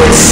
Peace.